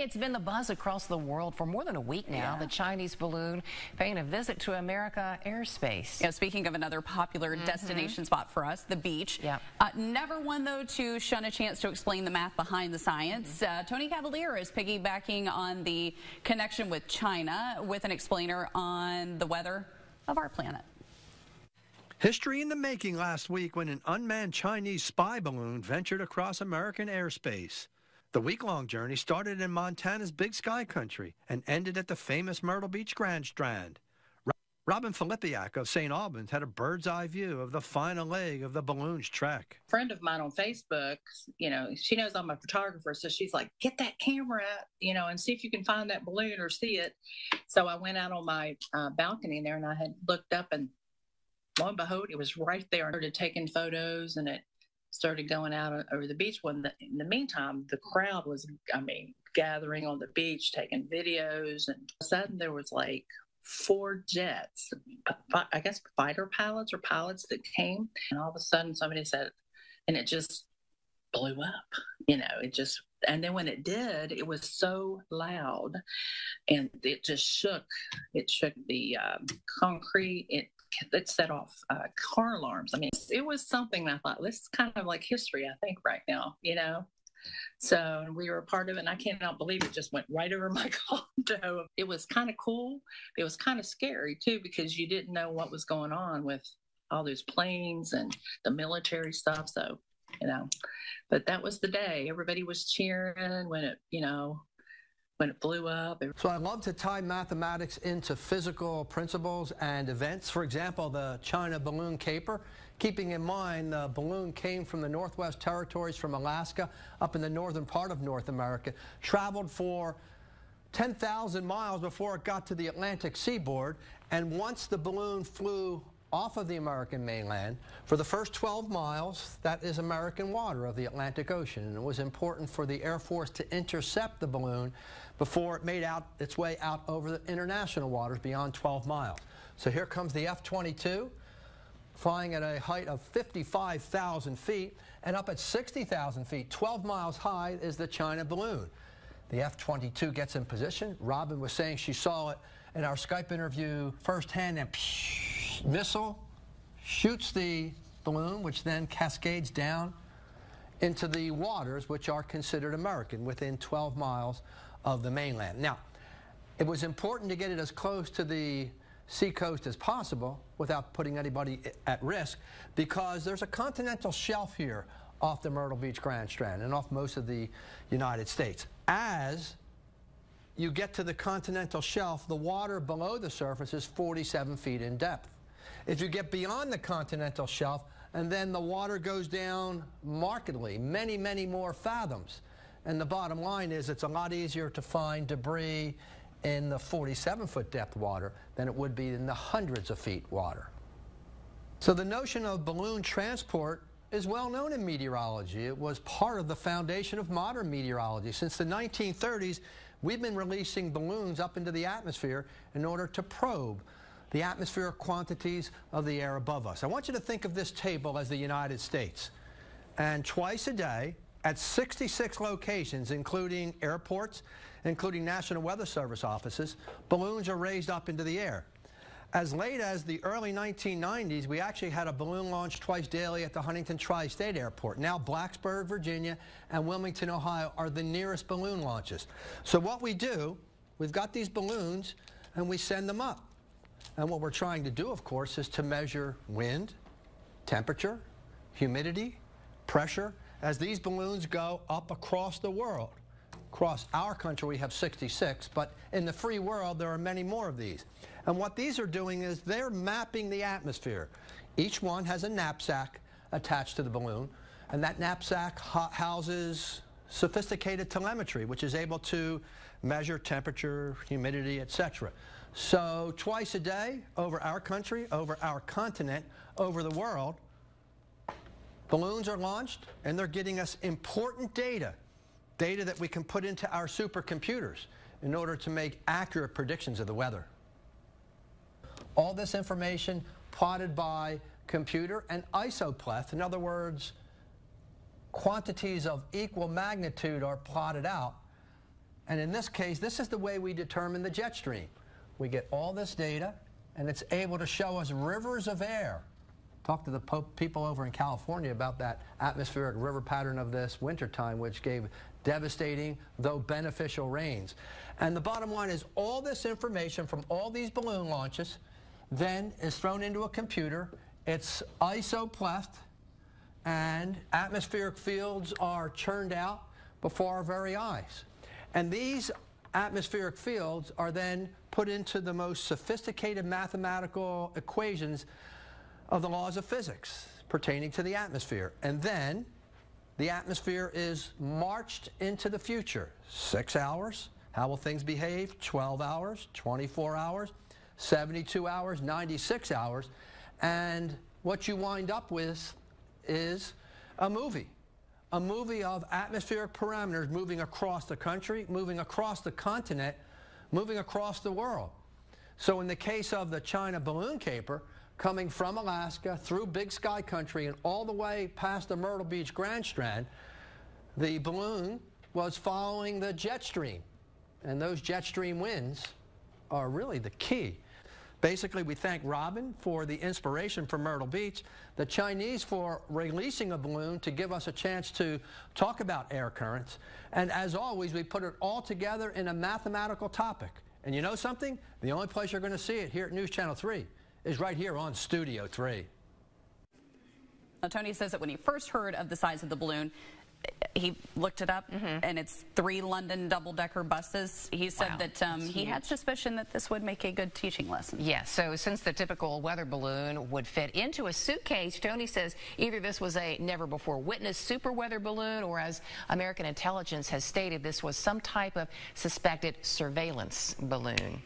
Hey, it's been the buzz across the world for more than a week now. Yeah. The Chinese balloon paying a visit to America airspace. Yeah, speaking of another popular mm -hmm. destination spot for us, the beach. Yeah. Uh, never one, though, to shun a chance to explain the math behind the science. Mm -hmm. uh, Tony Cavalier is piggybacking on the connection with China with an explainer on the weather of our planet. History in the making last week when an unmanned Chinese spy balloon ventured across American airspace. The week long journey started in Montana's Big Sky Country and ended at the famous Myrtle Beach Grand Strand. Robin Filipiak of St. Albans had a bird's eye view of the final leg of the balloon's trek. A friend of mine on Facebook, you know, she knows I'm a photographer, so she's like, get that camera you know, and see if you can find that balloon or see it. So I went out on my uh, balcony there and I had looked up and lo and behold, it was right there. I started taking photos and it started going out over the beach. When the, in the meantime, the crowd was, I mean, gathering on the beach, taking videos, and sudden there was like four jets, I guess fighter pilots or pilots that came, and all of a sudden somebody said, and it just blew up. You know, it just and then when it did, it was so loud, and it just shook. It shook the um, concrete. It it set off uh, car alarms. I mean, it was something I thought this is kind of like history. I think right now, you know. So we were a part of it, and I cannot believe it just went right over my condo. It was kind of cool. It was kind of scary too because you didn't know what was going on with all those planes and the military stuff. So, you know, but that was the day. Everybody was cheering when it, you know, when it blew up. So I love to tie mathematics into physical principles and events. For example, the China balloon caper. Keeping in mind the balloon came from the Northwest Territories from Alaska up in the northern part of North America, traveled for 10,000 miles before it got to the Atlantic seaboard. And once the balloon flew off of the American mainland. For the first 12 miles, that is American water of the Atlantic Ocean. And it was important for the Air Force to intercept the balloon before it made out its way out over the international waters beyond 12 miles. So here comes the F-22 flying at a height of 55,000 feet and up at 60,000 feet, 12 miles high is the China balloon. The F-22 gets in position. Robin was saying she saw it in our Skype interview firsthand and missile shoots the balloon, which then cascades down into the waters, which are considered American, within 12 miles of the mainland. Now, it was important to get it as close to the seacoast as possible without putting anybody at risk because there's a continental shelf here off the Myrtle Beach Grand Strand and off most of the United States. As you get to the continental shelf, the water below the surface is 47 feet in depth. If you get beyond the continental shelf, and then the water goes down markedly, many, many more fathoms. And the bottom line is it's a lot easier to find debris in the 47-foot depth water than it would be in the hundreds of feet water. So the notion of balloon transport is well known in meteorology. It was part of the foundation of modern meteorology. Since the 1930s, we've been releasing balloons up into the atmosphere in order to probe the atmospheric quantities of the air above us. I want you to think of this table as the United States. And twice a day, at 66 locations, including airports, including National Weather Service offices, balloons are raised up into the air. As late as the early 1990s, we actually had a balloon launch twice daily at the Huntington Tri-State Airport. Now Blacksburg, Virginia, and Wilmington, Ohio are the nearest balloon launches. So what we do, we've got these balloons, and we send them up. And what we're trying to do, of course, is to measure wind, temperature, humidity, pressure, as these balloons go up across the world. Across our country, we have 66, but in the free world, there are many more of these. And what these are doing is they're mapping the atmosphere. Each one has a knapsack attached to the balloon, and that knapsack houses sophisticated telemetry, which is able to measure temperature, humidity, etc. So twice a day over our country, over our continent, over the world, Balloons are launched, and they're getting us important data, data that we can put into our supercomputers in order to make accurate predictions of the weather. All this information plotted by computer and isopleth, in other words, quantities of equal magnitude are plotted out, And in this case, this is the way we determine the jet stream. We get all this data, and it's able to show us rivers of air. Talk to the people over in California about that atmospheric river pattern of this wintertime, which gave devastating, though beneficial rains. And the bottom line is all this information from all these balloon launches then is thrown into a computer. It's isoplethed, and atmospheric fields are churned out before our very eyes. And these atmospheric fields are then put into the most sophisticated mathematical equations of the laws of physics pertaining to the atmosphere. And then the atmosphere is marched into the future. Six hours. How will things behave? 12 hours, 24 hours, 72 hours, 96 hours. And what you wind up with is a movie. A movie of atmospheric parameters moving across the country, moving across the continent, moving across the world. So in the case of the China balloon caper, coming from Alaska through Big Sky Country and all the way past the Myrtle Beach Grand Strand, the balloon was following the jet stream. And those jet stream winds are really the key. Basically, we thank Robin for the inspiration for Myrtle Beach, the Chinese for releasing a balloon to give us a chance to talk about air currents, and as always, we put it all together in a mathematical topic. And you know something? The only place you're going to see it here at News Channel 3 is right here on Studio 3. Now, Tony says that when he first heard of the size of the balloon, he looked it up, mm -hmm. and it's three London double-decker buses. He said wow, that um, he had suspicion that this would make a good teaching lesson. Yes, yeah, so since the typical weather balloon would fit into a suitcase, Tony says either this was a never-before-witnessed super weather balloon, or as American intelligence has stated, this was some type of suspected surveillance balloon.